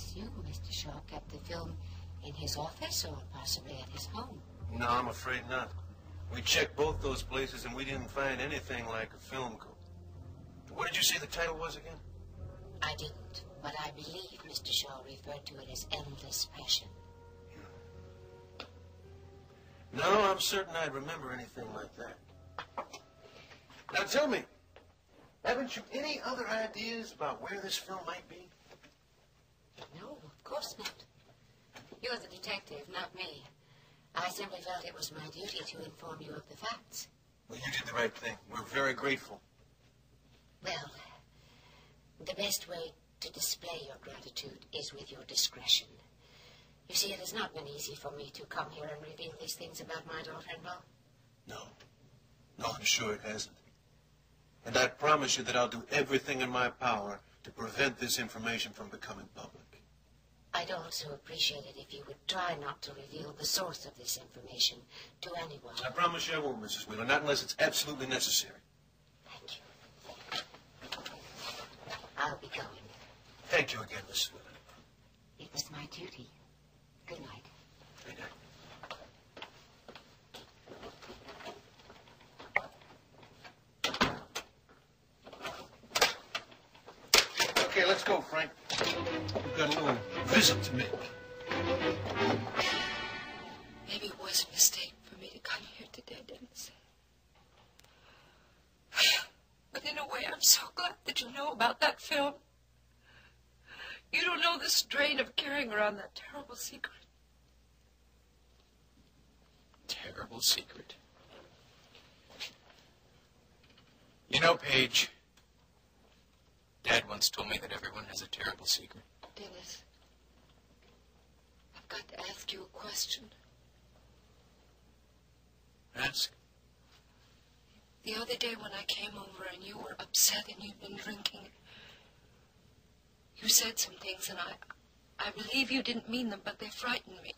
assume Mr. Shaw kept the film in his office or possibly at his home. No, I'm afraid not. We checked both those places and we didn't find anything like a film coat. What did you say the title was again? I didn't, but I believe Mr. Shaw referred to it as Endless Passion. No, I'm certain I'd remember anything like that. Now tell me, haven't you any other ideas about where this film might be? No, of course not. You're the detective, not me. I simply felt it was my duty to inform you of the facts. Well, you did the right thing. We're very grateful. Well, the best way to display your gratitude is with your discretion. You see, it has not been easy for me to come here and reveal these things about my daughter-in-law. No. No, I'm sure it hasn't. And I promise you that I'll do everything in my power to prevent this information from becoming public. I'd also appreciate it if you would try not to reveal the source of this information to anyone. I promise you I won't, Mrs. Wheeler, not unless it's absolutely necessary. Thank you. I'll be going. Thank you again, Mrs. Wheeler. It was my duty. Good night. Good night. Okay, let's go, Frank. We've got a little visit to make. Maybe it was a mistake for me to come here today, Dennis. But in a way, I'm so glad that you know about that film. You don't know the strain of carrying around that terrible secret. Terrible secret. You know, Paige, Dad once told me that everyone has a terrible secret. Dennis, I've got to ask you a question. Ask. The other day when I came over and you were upset and you'd been drinking, you said some things and I, I believe you didn't mean them, but they frightened me.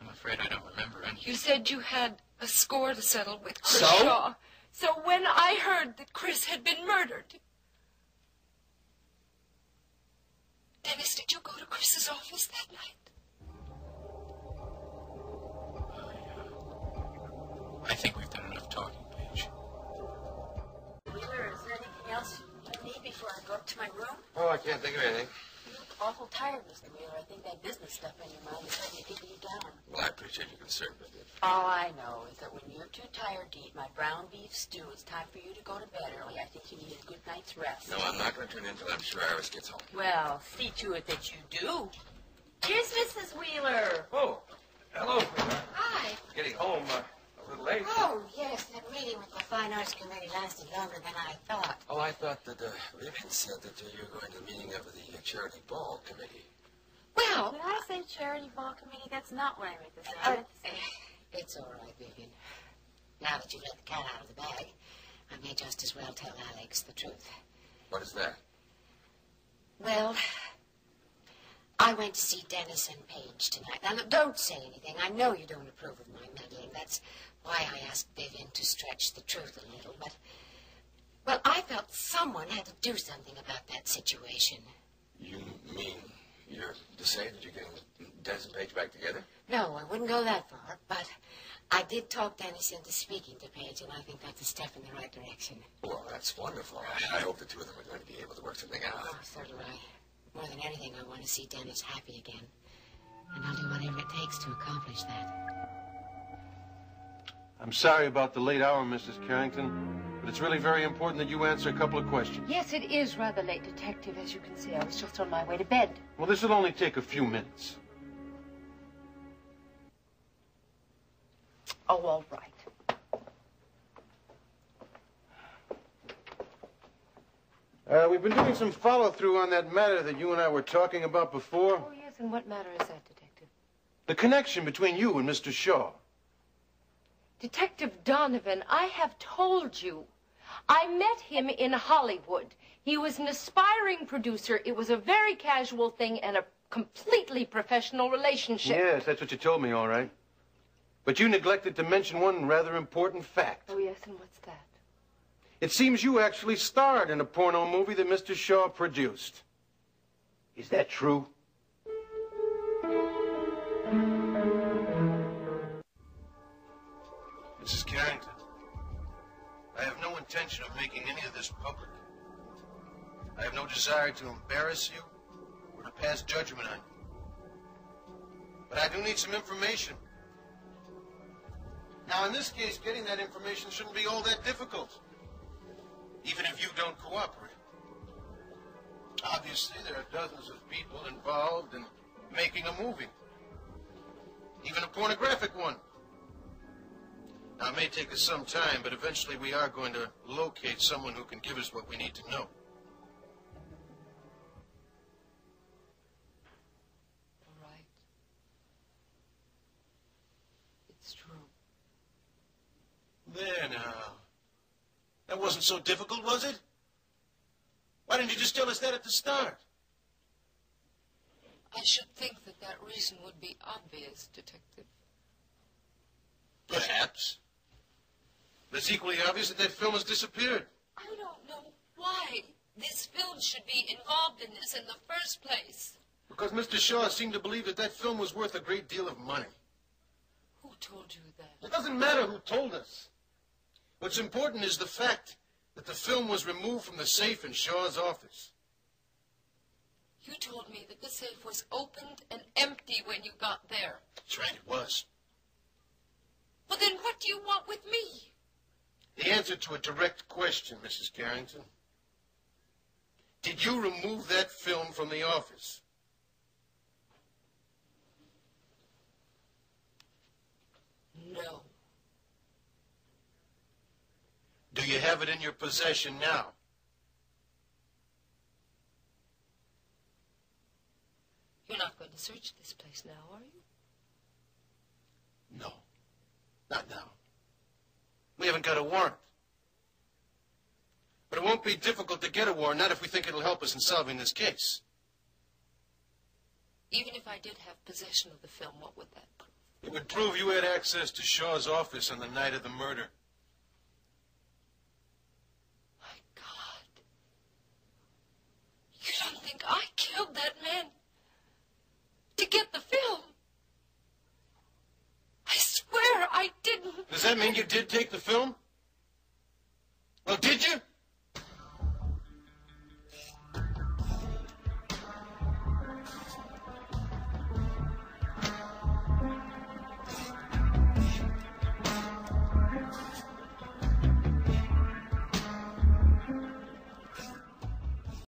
I'm afraid I don't remember any. You said you had a score to settle with Chris So? Shaw. So when I heard that Chris had been murdered, Dennis, did you go to Chris's office that night? I think we've done enough talking, Paige. Wheeler, is there anything else you need before I go up to my room? Oh, I can't think of anything. You look awful tired, Mr. Wheeler. I think that business stuff in your mind is starting to get you down. Well, I appreciate your concern, but All I know is that when you're too tired to eat my brown beef stew, it's time for you to go to bed early. I think you need a good night's rest. no, I'm not going to turn in until I'm sure Iris gets home. Well, see to it that you do. Here's Mrs. Wheeler. Oh, hello. Hi. Getting home uh, a little late. Oh, yes, that meeting with the Fine Arts Committee lasted longer than I thought. Oh, I thought that uh, Vivian said that uh, you were going to the meeting of the charity ball committee. Well, Did I say charity ball committee? That's not what I meant to say. uh, I meant to say- it's all right, Vivian. Now that you've let the cat out of the bag, I may just as well tell Alex the truth. What is that? Well, I went to see Dennis and Paige tonight. Now, look, don't say anything. I know you don't approve of my meddling. That's why I asked Vivian to stretch the truth a little. But, well, I felt someone had to do something about that situation. You mean you're to say that you're getting Dennis and Paige back together? No, I wouldn't go that far. But I did talk Dennis into speaking to Paige, and I think that's a step in the right direction. Well, that's wonderful. I, I hope the two of them are going to be able to work something out. Oh, so do I. More than anything, I want to see Dennis happy again. And I'll do whatever it takes to accomplish that. I'm sorry about the late hour, Mrs. Carrington, but it's really very important that you answer a couple of questions. Yes, it is rather late, Detective. As you can see, I was just on my way to bed. Well, this will only take a few minutes. Oh, all right. Uh, we've been doing some follow-through on that matter that you and I were talking about before. Oh, yes, and what matter is that, Detective? The connection between you and Mr. Shaw. Detective Donovan, I have told you. I met him in Hollywood. He was an aspiring producer. It was a very casual thing and a completely professional relationship. Yes, that's what you told me, all right. But you neglected to mention one rather important fact. Oh, yes, and what's that? It seems you actually starred in a porno movie that Mr. Shaw produced. Is that true? Mrs. Carrington intention of making any of this public. I have no desire to embarrass you or to pass judgment on you. But I do need some information. Now, in this case, getting that information shouldn't be all that difficult, even if you don't cooperate. Obviously, there are dozens of people involved in making a movie, even a pornographic one. Now, it may take us some time, but eventually we are going to locate someone who can give us what we need to know. All right. It's true. There now. That wasn't so difficult, was it? Why didn't you just tell us that at the start? I should think that that reason would be obvious, Detective. Perhaps. But it's equally obvious that that film has disappeared. I don't know why this film should be involved in this in the first place. Because Mr. Shaw seemed to believe that that film was worth a great deal of money. Who told you that? It doesn't matter who told us. What's important is the fact that the film was removed from the safe in Shaw's office. You told me that the safe was opened and empty when you got there. That's right, it was. Well, then what do you want with me? The answer to a direct question, Mrs. Carrington. Did you remove that film from the office? No. Do you have it in your possession now? You're not going to search this place now, are you? No. Not now. We haven't got a warrant. But it won't be difficult to get a warrant, not if we think it'll help us in solving this case. Even if I did have possession of the film, what would that prove? It would prove you had access to Shaw's office on the night of the murder. My God. You don't think I killed that man to get the film? I swear I didn't. Does that mean you did take the film?